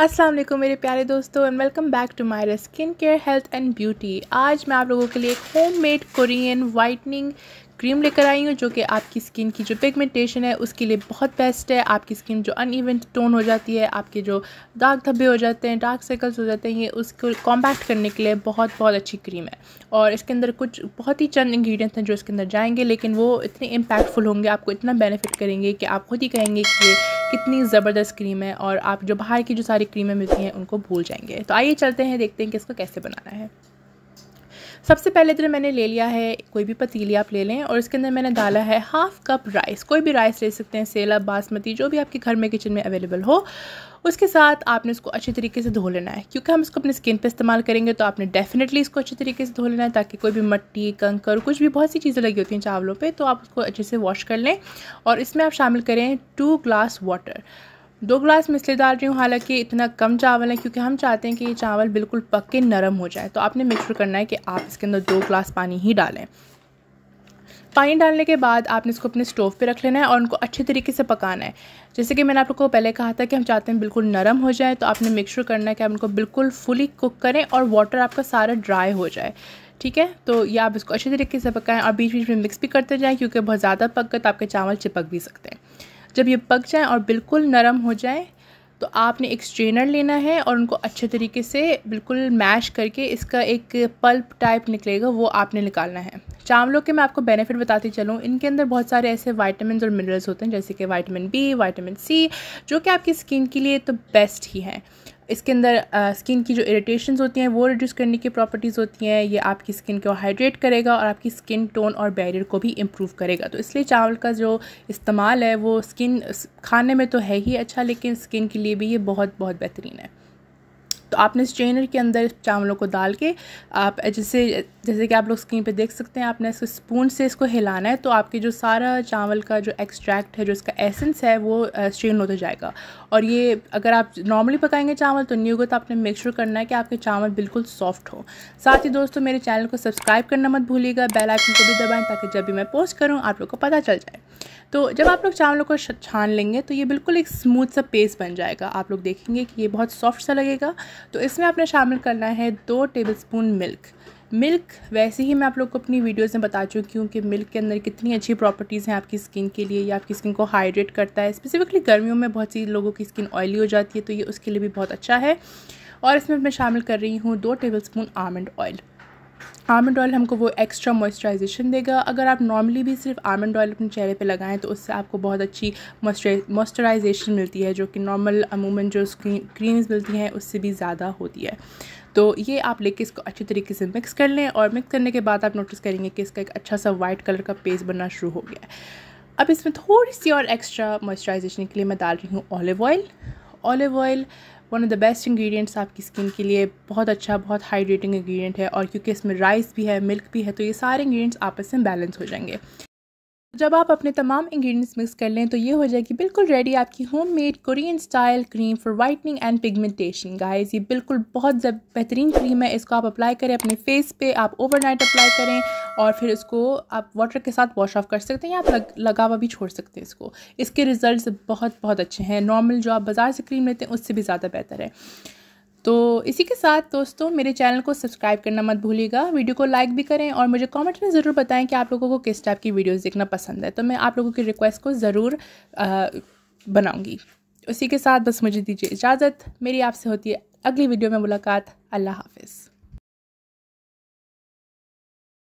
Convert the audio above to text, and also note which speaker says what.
Speaker 1: अस्सलाम वालेकुम मेरे प्यारे दोस्तों and welcome back to my skin care health and beauty आज मैं आप लोगों के लिए एक homemade Korean whitening cream लेकर आई हूँ, जो कि आपकी स्किन की जो पिगमेंटेशन है, उसके लिए बहुत बेस्ट है। आपकी स्किन जो अनइवन टोन हो जाती है, आपके जो दाग धब्बे हो जाते हैं डार्क सर्कल्स हो जाते हैं, ये उसको कॉम्पैक्ट करने के लिए बहुत बहुत अच्छी क्रीम है। और इसके अंदर कुछ बहुत ही चंद इंग्रेडिएंट्स हैं जो इसके अंदर जाएँगे, लेकिन वो इतने इम्पैक्टफुल होंगे, आपको इतना बेनिफिट करेंगे कि आप खुद ही कहेंगे कि ये कितनी ज़बरदस्त क्रीम है, और आप जो बाहर की जो सारी क्रीमें मिलती हैं, उनको भूल जाएँगे। तो आइए चलते हैं, देखते हैं कि इसको कैसे बनाना है। सबसे पहले इधर मैंने ले लिया है, कोई भी पतीली आप ले लें और इसके अंदर मैंने डाला है हाफ़ कप राइस कोई भी राइस ले सकते हैं, सेला, बासमती, जो भी आपके घर में किचन में अवेलेबल हो। उसके साथ आपने इसको अच्छे तरीके से धो लेना है। क्योंकि हम इसको अपने स्किन पे इस्तेमाल करेंगे तो आपने डेफिनेटली इसको अच्छे तरीके से धो लेना है ताकि कोई भी मट्टी, कंकर, कुछ भी बहुत सी चीज़ें लगी होती हैं चावलों पे तो आप उसको अच्छे से वॉश कर लें। और इसमें आप शामिल करें टू ग्लास वाटर दो ग्लास मैं इसलिए डाल रही हूँ, हालाँकि इतना कम चावल है, क्योंकि हम चाहते हैं कि ये चावल बिल्कुल पक के नरम हो जाए। तो आपने मिक्सर करना है कि आप इसके अंदर दो ग्लास पानी ही डालें। पानी डालने के बाद आपने इसको अपने स्टोव पे रख लेना है और उनको अच्छे तरीके से पकाना है। जैसे कि मैंने आप लोग को पहले कहा था कि हम चाहते हैं बिल्कुल नरम हो जाए तो आपने मिक्सर करना है कि आप उनको बिल्कुल फुली कुक करें और वाटर आपका सारा ड्राई हो जाए। ठीक है? तो ये आप इसको अच्छे तरीके से पकाएँ और बीच बीच में मिक्स भी करते जाएँ, क्योंकि बहुत ज़्यादा पक गए तो आपके चावल चिपक भी सकते हैं। जब ये पक जाए और बिल्कुल नरम हो जाए तो आपने एक स्ट्रेनर लेना है और उनको अच्छे तरीके से बिल्कुल मैश करके इसका एक पल्प टाइप निकलेगा, वो आपने निकालना है। चावलों के मैं आपको बेनिफिट बताती चलूँ, इनके अंदर बहुत सारे ऐसे वाइटामिन और मिनरल्स होते हैं, जैसे कि वाइटामिन बी वाइटामिन सी जो कि आपकी स्किन के लिए तो बेस्ट ही हैं। इसके अंदर स्किन की जो इरीटेशन होती हैं, वो रिड्यूस करने की प्रॉपर्टीज़ होती हैं। ये आपकी स्किन को हाइड्रेट करेगा और आपकी स्किन टोन और बैरियर को भी इम्प्रूव करेगा। तो इसलिए चावल का जो इस्तेमाल है, वो स्किन खाने में तो है ही अच्छा लेकिन स्किन के लिए भी ये बहुत बहुत बेहतरीन है। तो आपने स्ट्रेनर के अंदर चावलों को डाल के, आप जैसे जैसे कि आप लोग स्क्रीन पे देख सकते हैं, आपने इसको स्पून से इसको हिलाना है तो आपके जो सारा चावल का जो एक्सट्रैक्ट है, जो इसका एसेंस है, वो स्ट्रेन होता जाएगा। और ये, अगर आप नॉर्मली पकाएँगे चावल तो नहीं होगा तो आपने मेक श्योर करना है कि आपके चावल बिल्कुल सॉफ्ट हो। साथ ही दोस्तों, मेरे चैनल को सब्सक्राइब करना मत भूलिएगा बेल आइकन को भी दबाएँ, ताकि जब भी मैं पोस्ट करूँ, आप लोग को पता चल जाए। तो जब आप लोग चावलों को छान लेंगे तो ये बिल्कुल एक स्मूथ सा पेस्ट बन जाएगा। आप लोग देखेंगे कि ये बहुत सॉफ्ट सा लगेगा। तो इसमें आपने शामिल करना है दो टेबल स्पून मिल्क मिल्क वैसे ही मैं आप लोग को अपनी वीडियोज़ में बता चुकी हूँ कि मिल्क के अंदर कितनी अच्छी प्रॉपर्टीज़ हैं आपकी स्किन के लिए। या आपकी स्किन को हाइड्रेट करता है। स्पेसिफिकली गर्मियों में बहुत सी लोगों की स्किन ऑयली हो जाती है तो ये उसके लिए भी बहुत अच्छा है। और इसमें मैं शामिल कर रही हूँ दो tablespoon almond oil almond oil हमको वो एक्स्ट्रा मॉइस्चराइजेशन देगा। अगर आप नॉर्मली भी सिर्फ़ आमंड ऑयल अपने चेहरे पे लगाएँ तो उससे आपको बहुत अच्छी मॉइस्चराइजेशन मिलती है, जो कि नॉर्मल अमूमन जो क्रीम्स मिलती हैं, उससे भी ज़्यादा होती है। तो ये आप लेके इसको अच्छे तरीके से मिक्स कर लें और मिक्स करने के बाद आप नोटिस करेंगे कि इसका एक अच्छा सा वाइट कलर का पेस्ट बनना शुरू हो गया अब इसमें थोड़ी सी और एक्स्ट्रा मॉइस्चराइजेशन के लिए मैं डाल रही हूँ olive oil olive oil one of the best ingredients आपकी स्किन के लिए बहुत अच्छा बहुत हाइड्रेटिंग इंग्रेडिएंट है और क्योंकि इसमें राइस भी है मिल्क भी है तो ये सारे इंग्रेडिएंट्स आपस में बैलेंस हो जाएँगे। जब आप अपने तमाम इंग्रेडिएंट्स मिक्स कर लें तो ये हो जाएगी बिल्कुल रेडी आपकी homemade Korean style cream for whitening and pigmentation guys ये बिल्कुल बहुत बेहतरीन क्रीम है, इसको आप अप्लाई करें, अपने फेस पे आप ओवरनाइट अप्लाई करें। और फिर इसको आप वाटर के साथ वॉश ऑफ़ कर सकते हैं या आप लग, लगा हुआ भी छोड़ सकते हैं इसको। इसके रिज़ल्ट बहुत बहुत अच्छे हैं। नॉर्मल जो आप बाज़ार से क्रीम लेते हैं उससे भी ज़्यादा बेहतर है। तो इसी के साथ दोस्तों मेरे चैनल को सब्सक्राइब करना मत भूलिएगा। वीडियो को लाइक भी करें और मुझे कमेंट में ज़रूर बताएँ कि आप लोगों को किस टाइप की वीडियोस देखना पसंद है। तो मैं आप लोगों की रिक्वेस्ट को ज़रूर बनाऊँगी। उसी के साथ बस मुझे दीजिए इजाज़त। मेरी आपसे होती है अगली वीडियो में मुलाकात। अल्लाह हाफिज़।